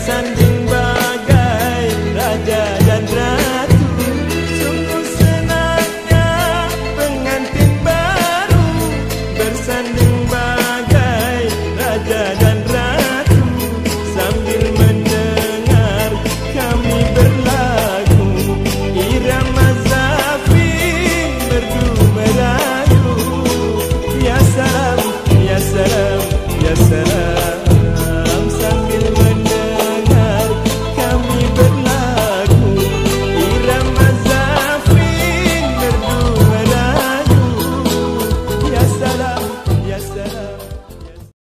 Sunday.